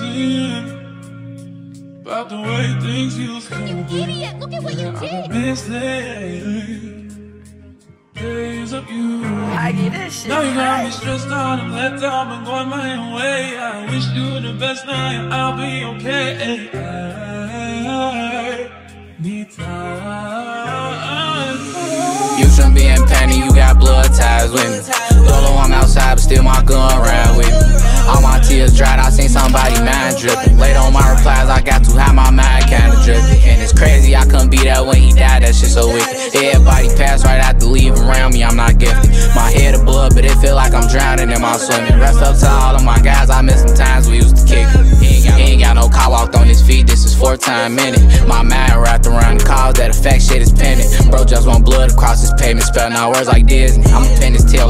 missing about the way things used to You idiot! Look at what you I've did! been missing days of you. I get this shit. Now you got me right. stressed out, I'm let down, I'm going my own way. I wish you the best now, I'll be okay. I need time. You shouldn't be in pain you got blood ties with me. Dolo, I'm outside, but still my gun around tears dried, I seen somebody mind dripping. Late on my replies, I got too high, my mind kinda dripping. And it's crazy, I couldn't be there when he died, that shit so wicked. Everybody passed right after leaving around me, I'm not gifted. My head above, but it feel like I'm drowning in my swimming. Rest up to all of my guys, I miss some times we used to kick. He ain't got, he ain't got no car walked on his feet, this is four time minute. My mind wrapped around the cause that affect shit is pending. Bro just want blood across his pavement, spelling out words like Disney. I'ma pin his tail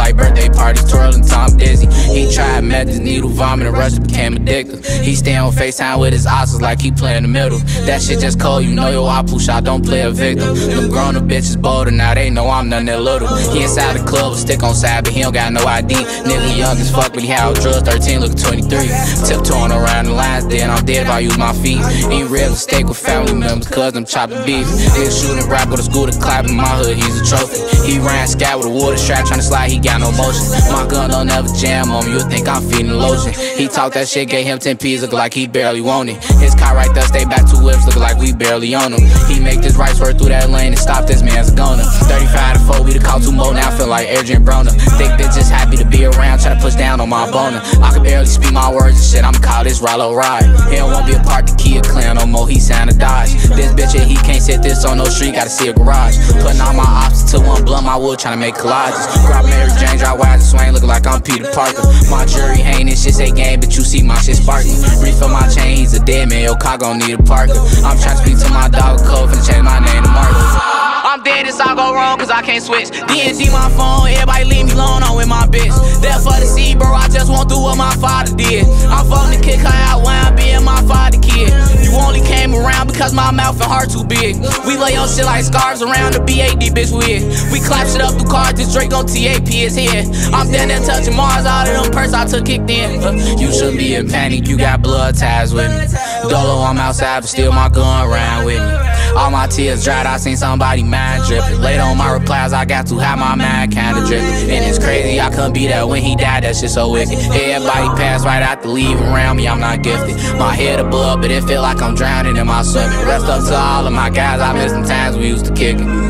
parties, twirling I'm dizzy. He tried methods, needle vomit, and rush became addicted. He stay on FaceTime with his osses like he play in the middle. That shit just cold, you know your Apple shot, don't play a victim. Them grown up bitches bolder, now they know I'm nothing that little. He inside the club, stick on side, but he don't got no ID. Nigga young as fuck, but he had drugs, 13, look 23. Tiptoeing around the lines, then I'm dead if I use my feet. Eat real estate with family members, cuz them chopping beef. Nigga shooting rap with to clap in my hood, he's a trophy. He ran scat with a water strap, trying to slide, he got no motion. My gun don't never jam on me, you think I'm feeding lotion. He talk that shit, gave him 10 P's, look like he barely want it. His car right there, stay back two whips, look like we barely on him. He make this right swerve through that lane and stop this man's a goner. 35 to 4, we the call two more now, feel like Adrien Broner. Thick bitches happy to be around, try to push down on my boner. I can barely speak my words and shit, I'ma call this Rylo Rod. He don't wanna be a part of Kia clan no more, he signed a Dodge. This bitch, he can't sit this on no street, gotta see a garage. Putting all my options to one blunt, my wood trying to make collages. Grab Mary Jane, drive wide I'm Peter Parker. My jury hanging, this shit say game, but you see my shit sparking. Refill my chain, he's a dead man, yo, car gon' need a Parker. I'm trying to speak to my dog, code, finna change my name to Marcus. I'm dead, this all go wrong, cause I can't switch. DND my phone, everybody leave me alone, I'm with my bitch. There for the seed, bro, I just won't do what my father did. I'm voting to kick her out while I'm being my father kid. You only came because my mouth and heart too big. We lay on shit like scarves around the BAD bitch we with. We clap shit up through cards, this Drake on TAP is here. I'm down there touching Mars, all of them purse I took kicked in. Uh, you shouldn't be in panic, you got blood ties with me. Dolo, I'm outside, but still my gun around with me. Tears dried, I seen somebody mind dripping. Late on my replies, I got too high, my mind kinda dripping. And it's crazy, I couldn't be there when he died, that shit so wicked. Everybody passed right after leaving around me, I'm not gifted. My head above, but it feel like I'm drowning in my swimming. Rest up to all of my guys, I miss the times we used to kick it.